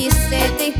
she said they